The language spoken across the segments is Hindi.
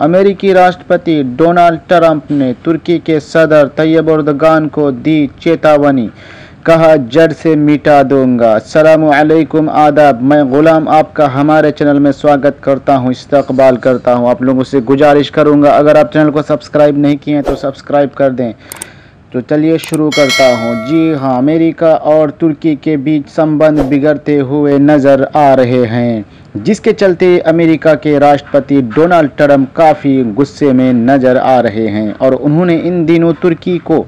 अमेरिकी राष्ट्रपति डोनाल्ड ट्रंप ने तुर्की के सदर तैयब उर्दगान को दी चेतावनी। कहा, जड़ से मिटा दूँगा। असलकुम आदाब। मैं गुलाम आपका हमारे चैनल में स्वागत करता हूँ, इस्तकबाल करता हूँ। आप लोगों से गुजारिश करूँगा। अगर आप चैनल को सब्सक्राइब नहीं किए हैं तो सब्सक्राइब कर दें। तो चलिए शुरू करता हूँ। जी हाँ अमेरिका और तुर्की के बीच संबंध बिगड़ते हुए नज़र आ रहे हैं। जिसके चलते अमेरिका के राष्ट्रपति डोनाल्ड ट्रंप काफ़ी गुस्से में नज़र आ रहे हैं और उन्होंने इन दिनों तुर्की को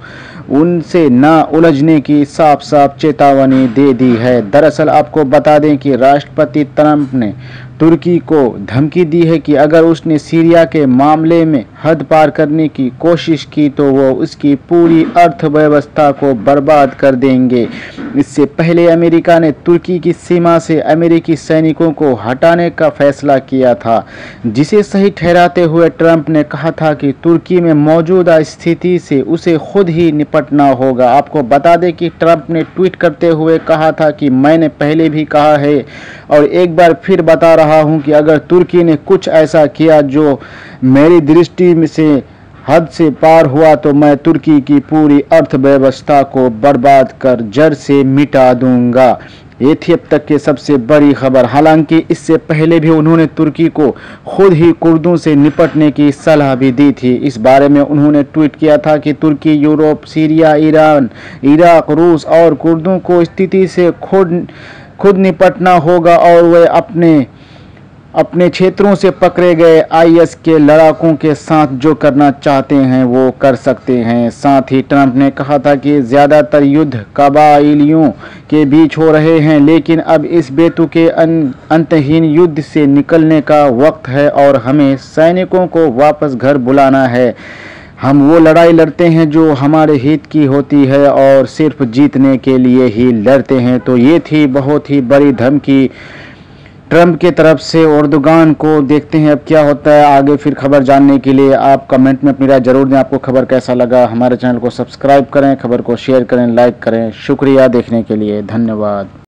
उनसे ना उलझने की साफ़ साफ़ चेतावनी दे दी है। दरअसल आपको बता दें कि राष्ट्रपति ट्रंप ने तुर्की को धमकी दी है कि अगर उसने सीरिया के मामले में हद पार करने की कोशिश की तो वो उसकी पूरी अर्थव्यवस्था को बर्बाद कर देंगे। इससे पहले अमेरिका ने तुर्की की सीमा से अमेरिकी सैनिकों को हटाने का फैसला किया था। जिसे सही ठहराते हुए ट्रंप ने कहा था कि तुर्की में मौजूदा स्थिति से उसे खुद ही निपटना होगा। आपको बता दें कि ट्रंप ने ट्वीट करते हुए कहा था कि मैंने पहले भी कहा है और एक बार फिर बता रहा हूँ कि अगर तुर्की ने कुछ ऐसा किया जो मेरी दृष्टि से हद से पार हुआ तो मैं तुर्की की पूरी अर्थव्यवस्था को बर्बाद कर जड़ से मिटा दूँगा। ये थी अब तक की सबसे बड़ी खबर। हालाँकि इससे पहले भी उन्होंने तुर्की को खुद ही कुर्दों से निपटने की सलाह भी दी थी। इस बारे में उन्होंने ट्वीट किया था कि तुर्की, यूरोप, सीरिया, ईरान, इराक, रूस और कुर्दों को स्थिति से खुद खुद निपटना होगा और वे अपने अपने क्षेत्रों से पकड़े गए आईएस के लड़ाकों के साथ जो करना चाहते हैं, वो कर सकते हैं। साथ ही ट्रंप ने कहा था कि ज़्यादातर युद्ध कबाइलियों के बीच हो रहे हैं, लेकिन अब इस बेतु के अंतहीन युद्ध से निकलने का वक्त है और हमें सैनिकों को वापस घर बुलाना है। हम वो लड़ाई लड़ते हैं जो हमारे हित की होती है और सिर्फ़ जीतने के लिए ही लड़ते हैं। तो ये थी बहुत ही बड़ी धमकी। ट्रंप के तरफ़ से उर्दुगान को देखते हैं, अब क्या होता है? आगे फिर खबर जानने के लिए आप कमेंट में अपनी राय ज़रूर दें। आपको खबर कैसा लगा? हमारे चैनल को सब्सक्राइब करें, खबर को शेयर करें लाइक करें। शुक्रिया देखने के लिए। धन्यवाद।